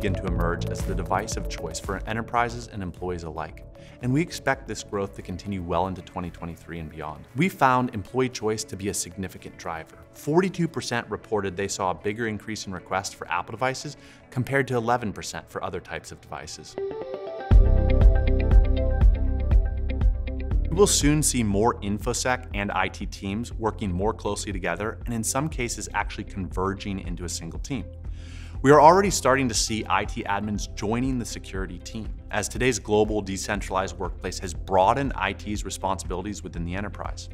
begin to emerge as the device of choice for enterprises and employees alike. And we expect this growth to continue well into 2023 and beyond. We found employee choice to be a significant driver. 42% reported they saw a bigger increase in requests for Apple devices compared to 11% for other types of devices. We will soon see more InfoSec and IT teams working more closely together and in some cases actually converging into a single team. We are already starting to see IT admins joining the security team, as today's global decentralized workplace has broadened IT's responsibilities within the enterprise.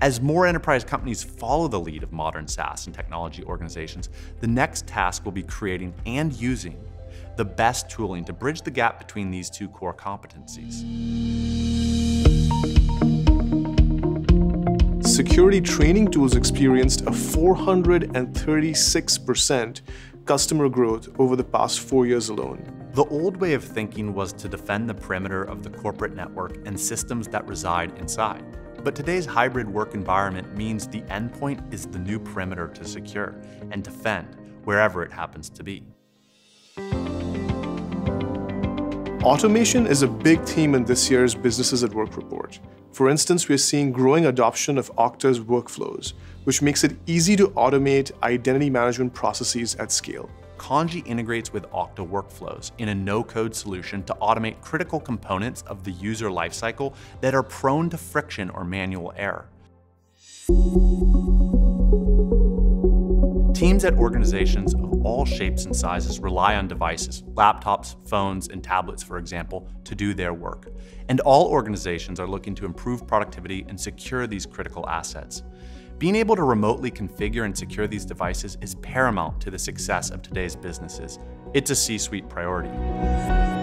As more enterprise companies follow the lead of modern SaaS and technology organizations, the next task will be creating and using the best tooling to bridge the gap between these two core competencies. security training tools experienced a 436% customer growth over the past four years alone. The old way of thinking was to defend the perimeter of the corporate network and systems that reside inside. But today's hybrid work environment means the endpoint is the new perimeter to secure and defend wherever it happens to be. Automation is a big theme in this year's Businesses at Work report. For instance, we're seeing growing adoption of Okta's workflows, which makes it easy to automate identity management processes at scale. Kandji integrates with Okta workflows in a no-code solution to automate critical components of the user lifecycle that are prone to friction or manual error. Teams at organizations of all shapes and sizes rely on devices, laptops, phones, and tablets, for example, to do their work. And all organizations are looking to improve productivity and secure these critical assets. Being able to remotely configure and secure these devices is paramount to the success of today's businesses. It's a C-suite priority.